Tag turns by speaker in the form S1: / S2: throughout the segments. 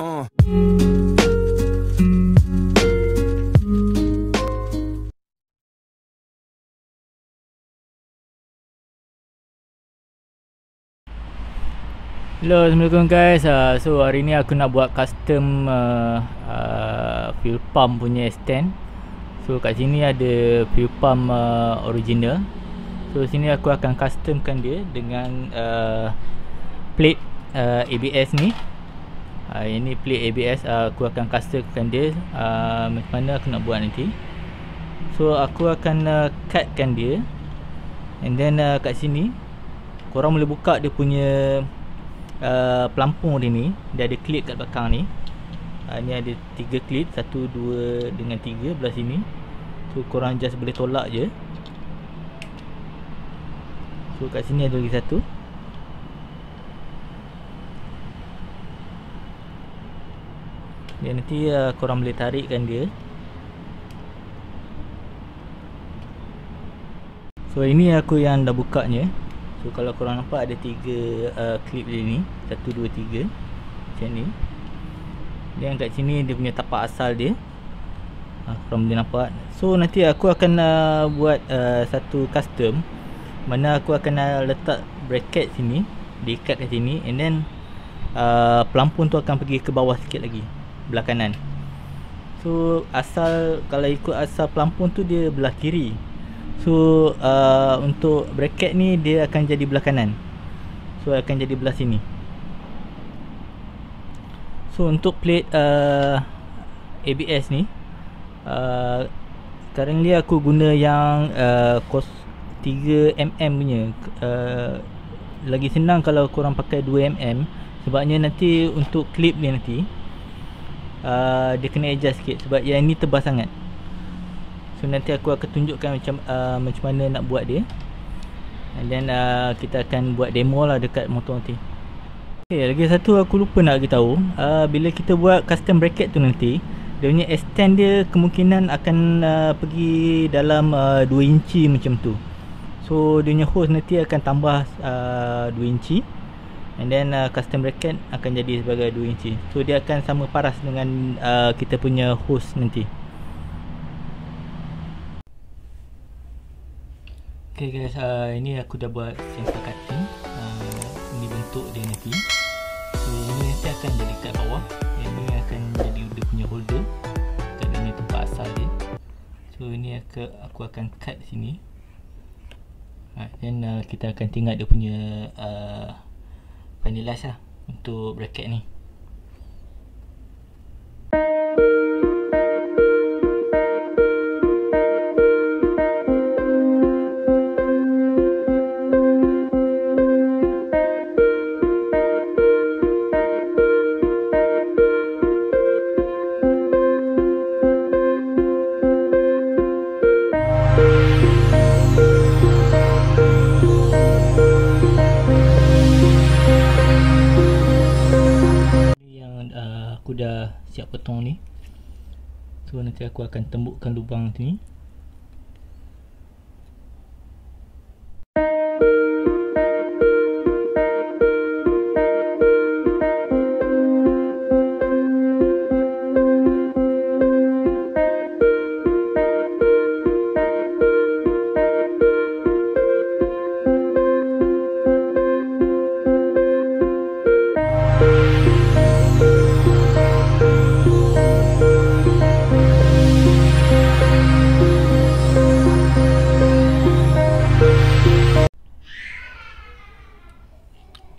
S1: Uh.
S2: Hello, Assalamualaikum guys. Uh, so hari ni aku nak buat custom uh, uh, fuel pump punya stand. So kat sini ada fuel pump uh, original. So sini aku akan customkan dia dengan uh, plate uh, ABS ni. Uh, ini plate ABS uh, aku akan customkan dia. Uh, macam mana aku nak buat nanti. So aku akan uh, cutkan dia. And then uh, kat sini korang boleh buka dia punya uh, pelampung dia ni. Dia ada klip kat belakang ni. Uh, ni ada tiga klip satu dua dengan tiga belah sini. So korang just boleh tolak je. So kat sini ada lagi satu dan nanti uh, korang boleh tarikkan dia. So ini aku yang dah bukanya. So kalau korang nampak ada tiga uh, clip dia ni. Satu, dua, tiga. Macam ni. Dan kat sini dia punya tapak asal dia. Uh, Korang boleh nampak. So nanti aku akan uh, buat uh, satu custom. Mana aku akan uh, letak bracket sini. Diikat kat sini. And then uh, Pelampung tu akan pergi ke bawah sikit lagi Belah kanan. So asal Kalau ikut asal pelampung tu dia belah kiri. So uh, untuk bracket ni dia akan jadi belah kanan. So akan jadi belah sini. So untuk plate uh, ABS ni uh, Sekarang ni aku guna yang uh, kos 3mm punya. Uh, Lagi senang kalau korang pakai 2mm Sebabnya nanti untuk clip ni nanti uh, Dia kena adjust sikit Sebab yang ni tebal sangat So nanti aku akan tunjukkan macam uh, macam mana nak buat dia. And then uh, kita akan buat demo lah dekat motor nanti. Okay, lagi satu aku lupa nak beritahu. Uh, bila kita buat custom bracket tu nanti, dia punya extend dia kemungkinan akan uh, pergi dalam uh, 2 inci macam tu. So dia punya hose nanti akan tambah uh, 2 inci. And then uh, custom bracket akan jadi sebagai 2 inci. So dia akan sama paras dengan uh, kita punya hose nanti. Okay guys, uh, ini aku dah buat center cutting uh, Ini bentuk dia nanti. So ini nanti akan jadi kat bawah. Ini akan jadi dia punya holder. Kat ini tempat asal dia. So ini aku, aku akan cut sini. Then uh, kita akan tinggal dia punya uh, Finalize lah Untuk bracket ni aku dah siap potong ni. So nanti aku akan tembukkan lubang ni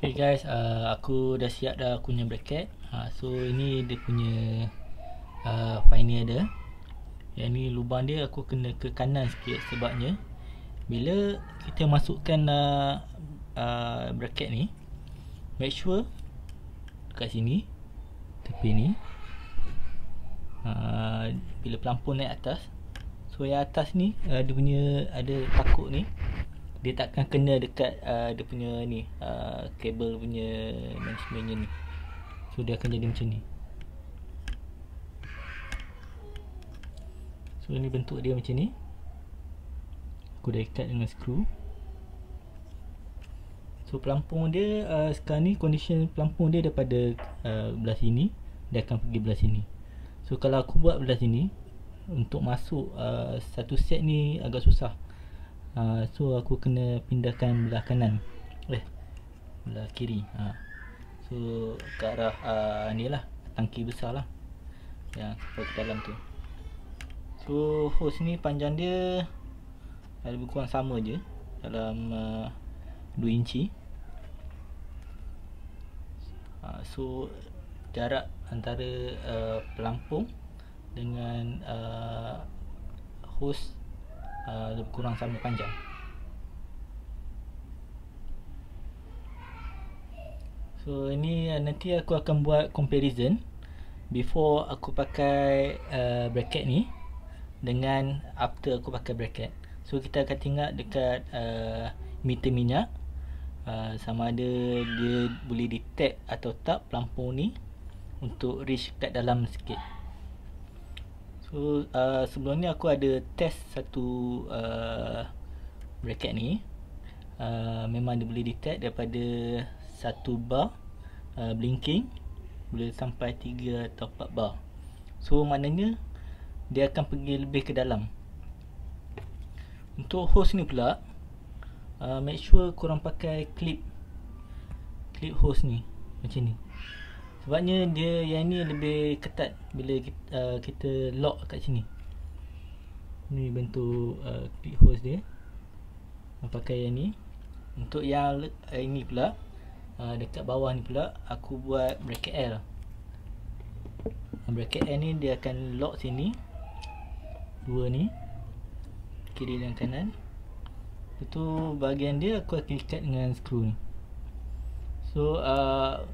S2: Okay guys, uh, aku dah siap dah aku punya bracket. Uh, So ini dia punya uh, final dia. Yang ni lubang dia aku kena ke kanan sikit sebabnya Bila kita masukkan uh, uh, bracket ni Make sure Dekat sini Tepi ni uh, Bila pelampung naik atas. So yang atas ni uh, Dia punya ada takuk ni dia takkan kena dekat uh, dia punya ni uh, kabel punya managementnya ni. So dia akan jadi macam ni. So ni bentuk dia macam ni. Aku dah ikat dengan skru. So pelampung dia uh, sekarang ni condition pelampung dia daripada uh, belah sini dia akan pergi belah sini. So kalau aku buat belah sini untuk masuk uh, satu set ni agak susah uh, so aku kena pindahkan belah kanan. Eh belah kiri. Uh. so ke arah uh, ni lah. Tangki besar lah. Yang sampai ke dalam tu. So hose ni panjang dia lebih kurang sama je dalam uh, 2 inci. Uh, so jarak antara uh, pelampung dengan uh, hose uh, lebih kurang sama panjang. So ini uh, nanti aku akan buat comparison before aku pakai uh, bracket ni dengan after aku pakai bracket. So kita akan tengok dekat uh, meter minyak. Uh, sama ada dia boleh detect atau tak pelampung ni untuk reach kat dalam sikit So uh, sebelum ni aku ada test satu uh, bracket ni. Uh, Memang dia boleh detect daripada satu bar uh, blinking Boleh sampai 3 atau 4 bar. So maknanya dia akan pergi lebih ke dalam. Untuk hose ni pula uh, Make sure korang pakai clip Clip hose ni Macam ni Sebabnya dia yang ni lebih ketat bila kita, uh, kita lock kat sini. Ni bentuk uh, clip hose dia. Pakai yang ni. Untuk yang uh, ini pula uh, dekat bawah ni pula aku buat bracket L. Bracket L ni dia akan lock sini. Dua ni. Kiri dan kanan. Itu bahagian dia aku akan ikat dengan skru ni. So uh,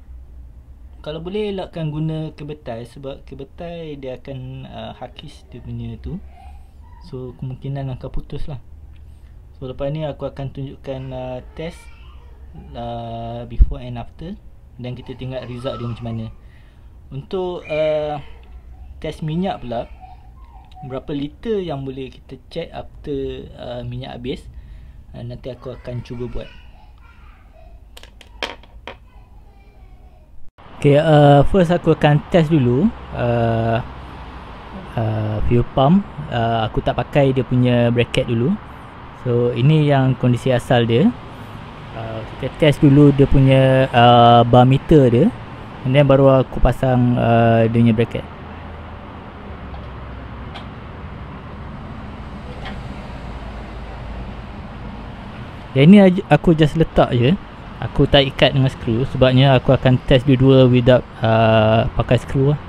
S2: kalau boleh elakkan guna kebetai sebab kebetai dia akan uh, hakis dia punya tu. So kemungkinan akan putus lah. So lepas ni aku akan tunjukkan uh, test uh, before and after. Dan kita tengok result dia macam mana. Untuk uh, test minyak pula berapa liter yang boleh kita check after uh, minyak habis uh, nanti aku akan cuba buat Okay, uh, first aku akan test dulu uh, uh, fuel pump. Uh, Aku tak pakai dia punya bracket dulu. So, ini yang kondisi asal dia. Uh, Kita test dulu dia punya uh, bar meter dia. And then baru aku pasang uh, dia punya bracket. Yang ni aku just letak je Aku tak ikat dengan skru Sebabnya aku akan test dua-dua Without uh, pakai skru. Lah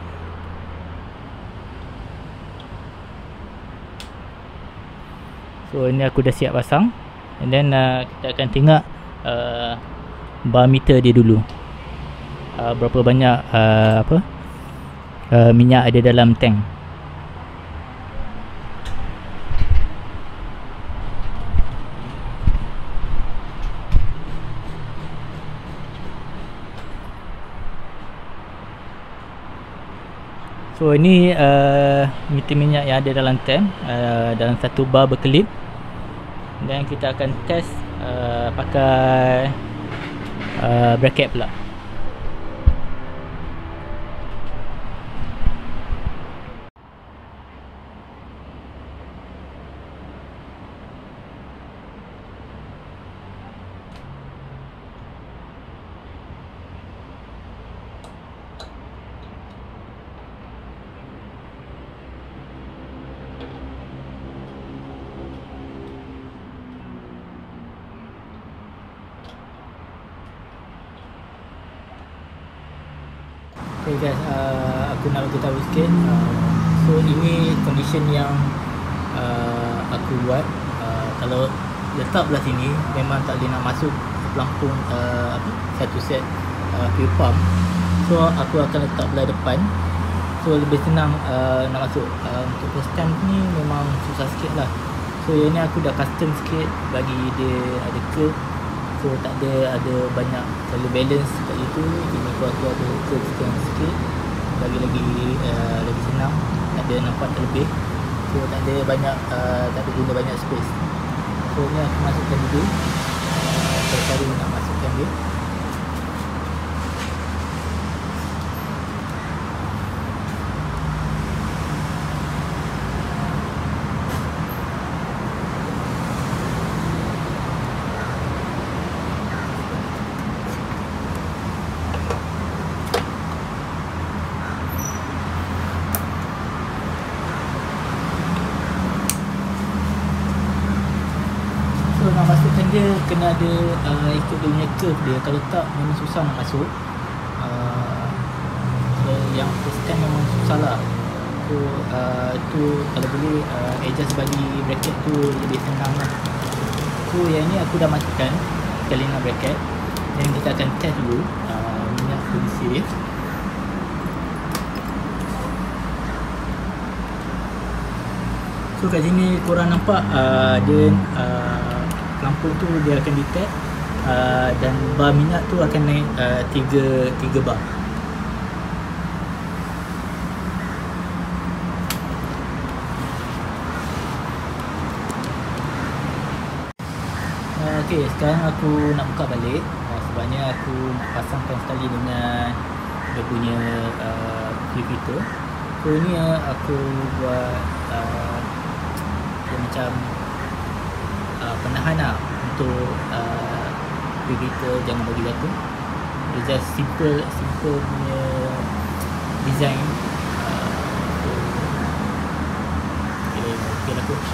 S2: So ini aku dah siap pasang. And then uh, kita akan tengok uh, Bar meter dia dulu. Uh, Berapa banyak uh, apa uh, Minyak ada dalam tank So ini uh, minyak yang ada dalam tank uh, Dalam satu bar berkelip. Dan kita akan test uh, pakai uh, bracket pula Okay guys, uh, aku nak bagi tahu sikit uh, So ini condition yang uh, aku buat. Uh, Kalau letak belah sini Memang tak boleh nak masuk pelampung uh, apa, Satu set uh, fuel pump. So aku akan letak belah depan. So lebih senang uh, nak masuk uh, Untuk first time ni memang susah sikit lah. So yang ni aku dah custom sikit Bagi dia ada curve So tak ada ada banyak terlalu balance kat situ Ini aku aku ada curve sikit sikit Lagi-lagi uh, lagi senang ada nampak terlebih. So tak ada banyak uh, tak ada guna banyak space. So ni aku masukkan dulu uh, Cara nak masukkan dia kena ada uh, ikut dia punya curve dia. Kalau tak memang susah nak masuk. Uh, so yang first time memang susah lah. So uh, tu kalau boleh uh, adjust bagi bracket tu lebih senang lah. So yang ni aku dah masukkan sekali dengan bracket. Dan kita akan test dulu uh, minyak kondisi dia So kat sini korang nampak uh, dia uh, lampu tu dia akan detect uh, dan bar minyak tu akan naik uh, 3 3 bar. Uh, okay, sekarang aku nak buka balik uh, sebabnya aku nak pasangkan sekali dengan dia punya uh, filter. So ni uh, aku buat uh, dia macam uh, penahan lah untuk uh, jangan bagi jatuh. Dia just simple simple punya design uh, okay, okay lah coach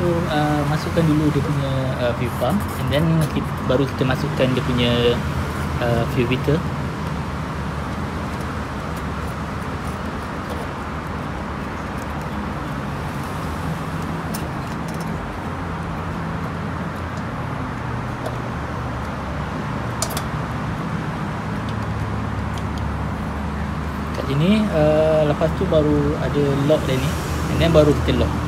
S2: So uh, masukkan dulu dia punya uh, fuel pump and then kita, baru kita masukkan dia punya uh, fuel filter. Kat sini uh, lepas tu baru ada lock dia ni and then baru kita lock.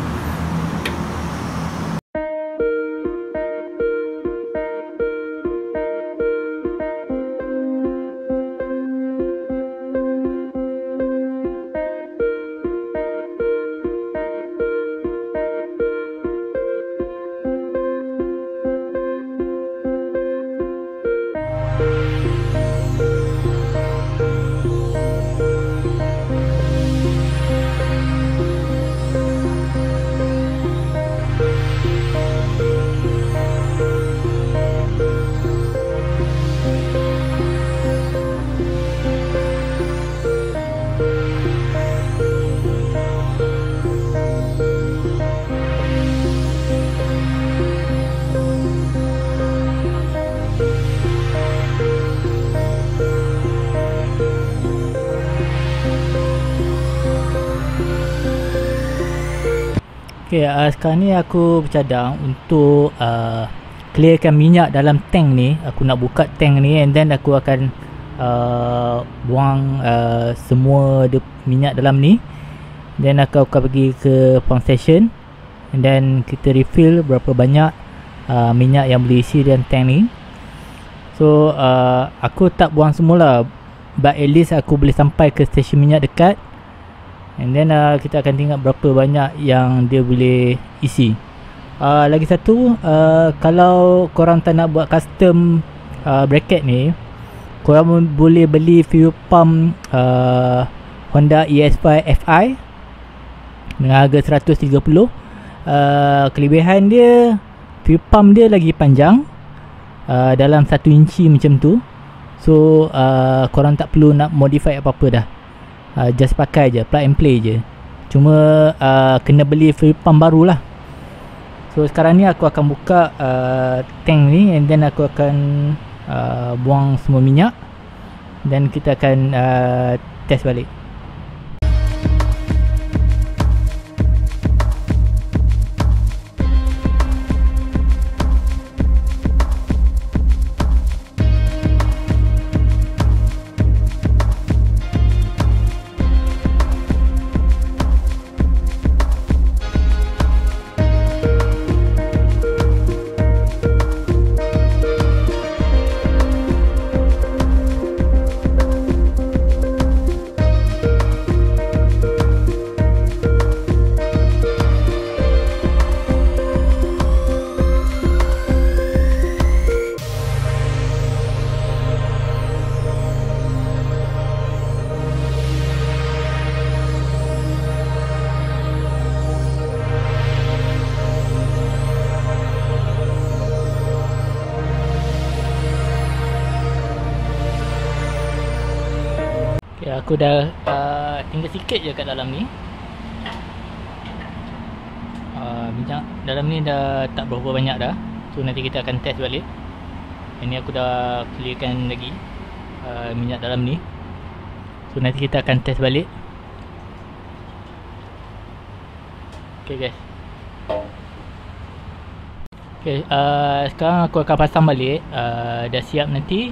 S2: Okay, uh, sekarang ni aku bercadang untuk uh, clearkan minyak dalam tank ni. Aku nak buka tank ni and then aku akan uh, buang uh, semua de- minyak dalam ni. Then aku akan pergi ke pump station and then kita refill berapa banyak uh, minyak yang boleh isi dalam tank ni. So uh, aku tak buang semula but at least aku boleh sampai ke stesen minyak dekat And then uh, kita akan tengok berapa banyak yang dia boleh isi. Uh, Lagi satu uh, Kalau korang tak nak buat custom uh, bracket ni Korang boleh beli fuel pump uh, Honda ES5 Fi Dengan harga 130 uh, Kelebihan dia Fuel pump dia lagi panjang uh, Dalam 1 inci macam tu. So uh, korang tak perlu nak modify apa-apa dah uh, just pakai je plug and play je. Cuma uh, kena beli fuel pump baru lah so sekarang ni aku akan buka uh, tank ni and then aku akan uh, buang semua minyak. Dan kita akan uh, test balik aku dah uh, tinggal sikit je kat dalam ni. Uh, Minyak dalam ni dah tak berapa banyak dah. So nanti kita akan test balik. Ini aku dah clearkan lagi uh, Minyak dalam ni. So nanti kita akan test balik. Okay guys. Okay uh, sekarang aku akan pasang balik. Uh, Dah siap nanti.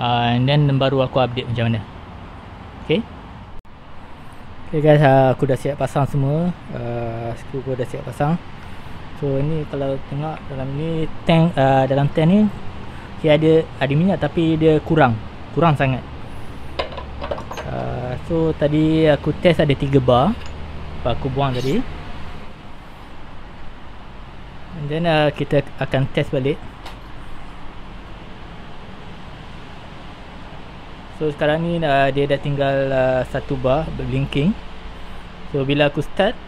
S2: Uh, And then baru aku update macam mana Okay. Okay guys uh, aku dah siap pasang semua. Uh, Skru aku dah siap pasang. So ni kalau tengok dalam ni tank uh, Dalam tank ni okay, ada, ada minyak tapi dia kurang. Kurang sangat. Uh, So tadi aku test ada 3 bar. Aku buang tadi. And then uh, kita akan test balik So sekarang ni uh, dia dah tinggal uh, satu bar blinking. So bila aku start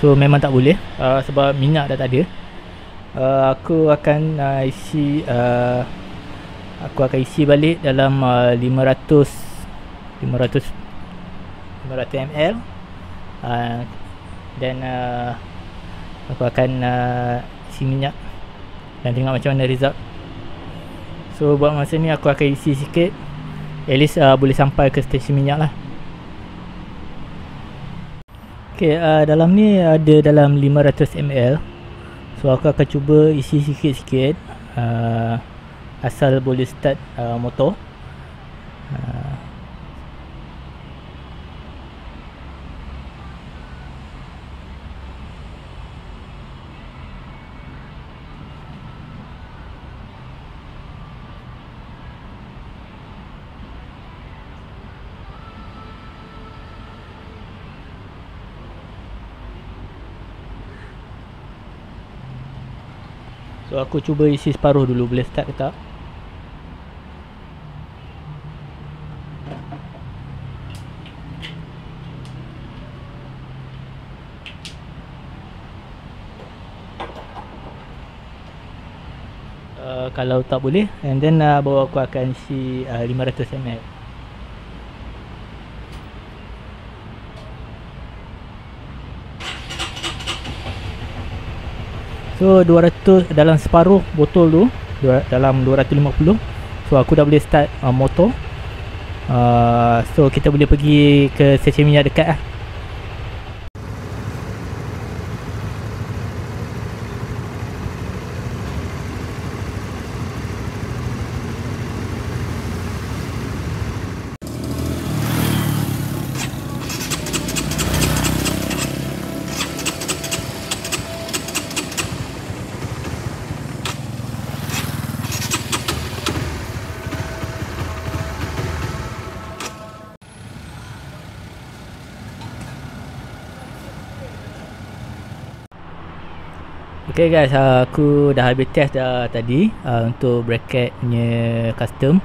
S2: So memang tak boleh uh, sebab minyak dah tak ada. Uh, aku akan uh, isi uh, aku akan isi balik dalam uh, 500 500 500 ml uh, dan uh, aku akan uh, isi minyak dan tengok macam mana result. So buat masa ni aku akan isi sikit. At least uh, boleh sampai ke stesen minyak lah. Ok uh, dalam ni ada dalam 500 ml. So aku akan cuba isi sikit-sikit. Uh, asal boleh start uh, motor So aku cuba isi separuh dulu boleh start ke tak? Uh, kalau tak boleh and then uh, baru aku akan isi uh, 500 So 200 dalam separuh botol tu dalam 250 so aku dah boleh start uh, motor. Uh, so kita boleh pergi ke stesen minyak dekat lah Okay guys, uh, aku dah habis test dah tadi uh, untuk bracket punya custom.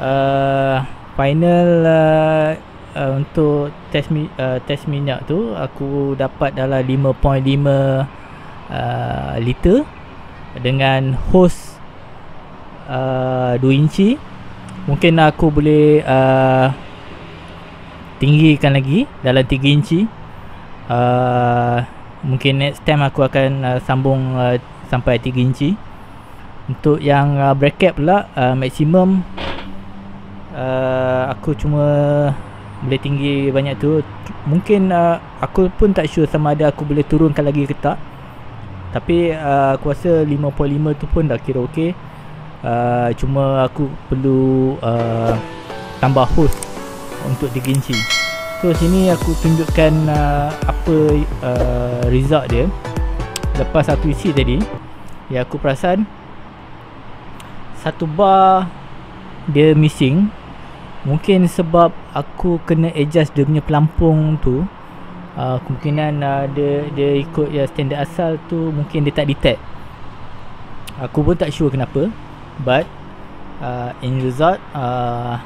S2: Uh, final uh, uh, untuk test mi uh, test minyak tu aku dapat dalam 5.5 uh, liter dengan hose uh, 2 inci. Mungkin aku boleh uh, tinggikan lagi dalam 3 inci. Uh, mungkin next time aku akan uh, sambung uh, sampai 3 inci untuk yang uh, bracket pula uh, maksimum uh, aku cuma boleh tinggi banyak tu. Mungkin uh, aku pun tak sure sama ada aku boleh turunkan lagi ke tak. Tapi uh, aku rasa 5.5 tu pun dah kira okey. Uh, cuma aku perlu uh, tambah hose untuk 3 inci So sini aku tunjukkan uh, apa uh, result dia. Lepas aku isi tadi Ya aku perasan Satu bar Dia missing. Mungkin sebab aku kena adjust dia punya pelampung tu. Uh, Kemungkinan uh, dia, dia ikut ya standard asal tu Mungkin dia tak detect. Aku pun tak sure kenapa But uh, In result uh,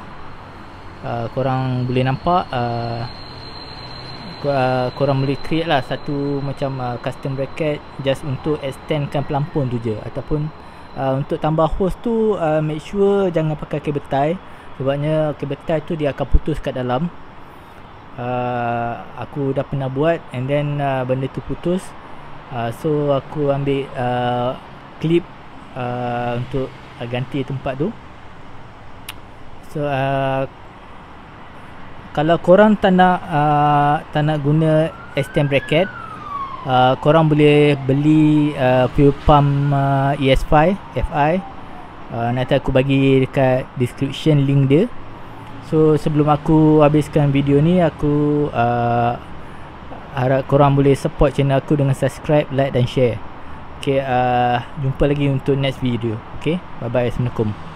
S2: uh, korang boleh nampak uh, korang boleh create lah satu macam uh, custom bracket just untuk extendkan pelampung tu je. Ataupun uh, untuk tambah hose tu uh, make sure jangan pakai kabel tie. Sebabnya kabel tie tu dia akan putus kat dalam. Uh, aku dah pernah buat and then uh, benda tu putus. Uh, so aku ambil uh, clip uh, untuk uh, ganti tempat tu. So uh, kalau korang tak nak uh, tak nak guna extend bracket uh, korang boleh beli uh, fuel pump uh, ES5 FI uh, nanti aku bagi dekat description link dia. So sebelum aku habiskan video ni aku uh, harap korang boleh support channel aku dengan subscribe like dan share. Okay, uh, jumpa lagi untuk next video. Okay, bye bye Assalamualaikum